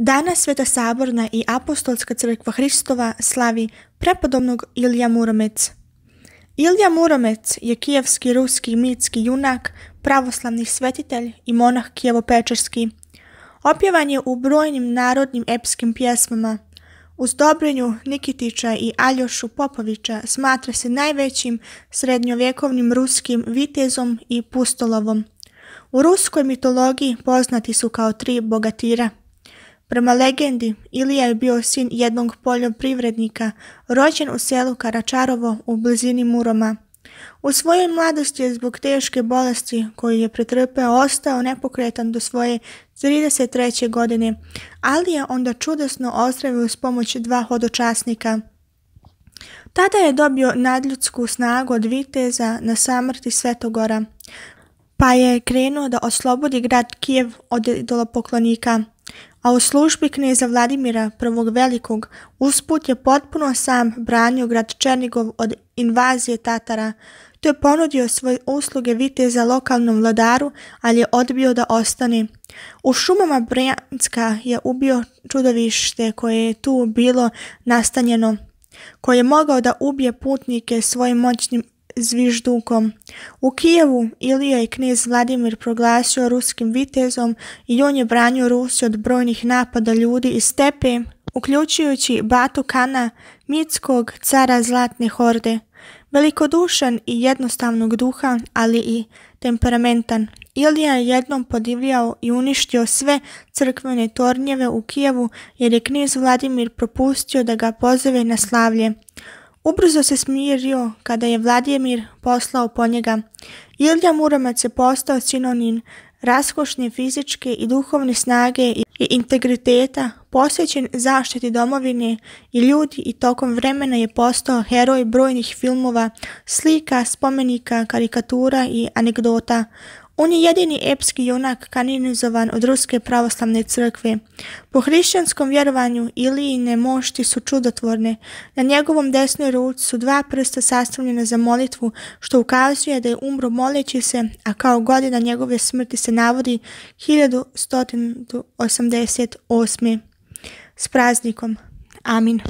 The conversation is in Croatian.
Danas Sveta Saborna i Apostolska crkva Hristova slavi prepodobnog Ilija Muromec. Ilija Muromec je kijevski ruski mitski junak, pravoslavni svetitelj i monah Kijevo-Pečarski. Opjevan je u brojnim narodnim epskim pjesmama. Uz Dobrinju, Nikitića i Aljošu Popovića smatra se najvećim srednjovjekovnim ruskim vitezom i pustolovom. U ruskoj mitologiji poznati su kao tri bogatira – Prema legendi, Ilija je bio sin jednog poljoprivrednika, rođen u selu Karačarovo u blizini Muroma. U svojoj mladosti je zbog teške bolesti koju je pretrpeo ostao nepokretan do svoje 33. godine, ali je onda čudesno ozdravio s pomoć dva hodočasnika. Tada je dobio nadljudsku snagu od viteza na samrti Svetogora, pa je krenuo da oslobodi grad Kijev od idolopoklonika a u službi knjeza Vladimira I. Velikog usput je potpuno sam branio grad Černigov od invazije Tatara. To je ponudio svoje usluge viteza lokalnom vladaru, ali je odbio da ostane. U šumama Brijanska je ubio čudovište koje je tu bilo nastanjeno, koje je mogao da ubije putnike svojim moćnim zviždukom. U Kijevu Ilija je knjez Vladimir proglasio ruskim vitezom i on je branio Rusiju od brojnih napada ljudi iz stepe, uključujući Batu Kana, mitskog cara Zlatne horde. Velikodušan i jednostavnog duha, ali i temperamentan. Ilija je jednom podivljao i uništio sve crkvene tornjeve u Kijevu jer je knjez Vladimir propustio da ga pozove na slavlje. Ubrzo se smirio kada je Vladimir poslao po njega. Ilja Muromac je postao sinonim raskošne fizičke i duhovne snage i integriteta, posvećen zaštiti domovine i ljudi i tokom vremena je postao heroj brojnih filmova, slika, spomenika, karikatura i anegdota. On je jedini epski junak kanonizovan od Ruske pravoslavne crkve. Po hrišćanskom vjerovanju Ilijine mošti su čudotvorne. Na njegovom desnoj ruci su dva prsta sastavljena za molitvu, što ukazuje da je umro moleći se, a kao godina njegove smrti se navodi 1188. S praznikom. Amin.